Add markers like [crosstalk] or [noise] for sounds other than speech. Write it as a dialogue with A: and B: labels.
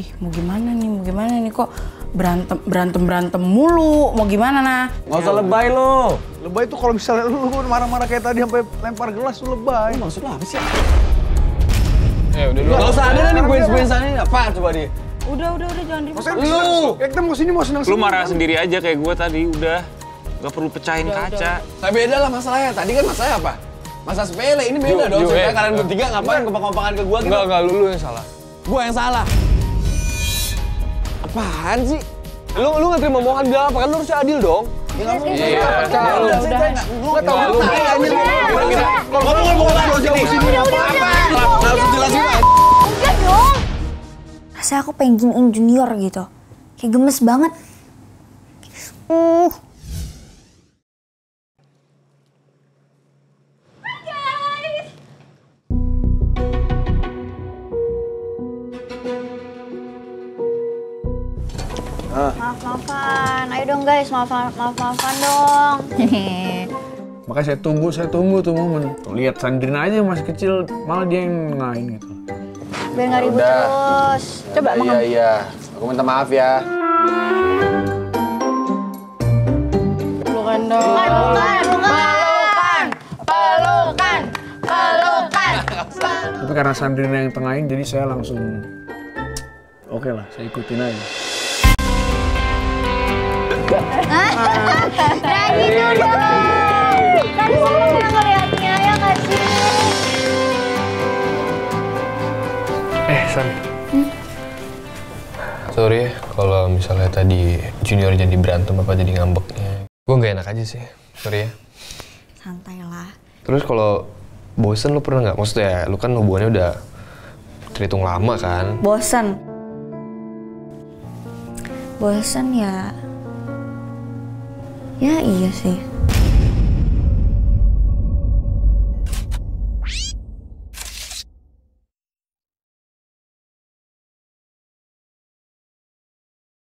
A: ih mau gimana nih, mau gimana nih kok berantem berantem berantem mulu, mau gimana nah?
B: Nggak usah lebay lo.
C: Lebay tuh kalau misalnya lu marah-marah kayak tadi sampai lempar gelas tuh lebay.
B: Maksud lo apa sih?
D: Eh udah lu.
B: Gak usah ada nih gue apa coba dia.
A: Udah udah udah jangan ribut.
C: Lu, ya kita mau sini mau seneng
D: Lu marah sendiri aja kayak gue tadi udah. Gak perlu pecahin kaca.
B: Tapi beda lah masalahnya. Tadi kan masalahnya apa? Masa sepele, ini beda dong. Ceritanya
D: eh.
B: kalian bertiga ngapain kompak-kompakan ke gua gitu?
D: Enggak, enggak, lu, lu yang salah.
B: Gua yang salah. Apaan sih? Lu lu nggak terima omongan bilang apa kan lu harusnya adil dong. Ya nggak mungkin.
D: Iya.
B: Ya sih, nggak- lu nggak tahu lu
D: lu-
B: Gila-gila.
E: udah.
B: Kalau ngomong ngomong apa jauh sini apa-apa. Harus jelasin Pak.
E: Udah dong. Rasanya aku pengen giniin junior gitu. Kayak gemes banget. Uh. Maaf maafan, ayo dong guys, maaf maaf maafan dong. [laughs]
F: Makanya saya tunggu, saya tunggu tuh momen. Tuh, lihat Sandrina aja masih kecil, malah dia yang main gitu.
E: Biar nggak ribut terus. Coba
B: Iya iya. Aku minta maaf ya.
A: Pelukan dong.
E: Pelukan, pelukan, pelukan, pelukan.
F: Tapi karena Sandrina yang tengahin, jadi saya langsung oke lah, saya ikutin aja.
E: Gitu dong. Kan udah ngeliatnya ya nggak sih?
D: Eh, San. Sorry ya kalau misalnya tadi junior jadi berantem apa jadi ngambeknya. Gue nggak enak aja sih. Sorry ya.
E: Santai lah.
D: Terus kalau bosen lu pernah nggak? Maksudnya lu kan hubungannya udah terhitung lama kan?
E: Bosen. Bosen ya. Ya iya sih.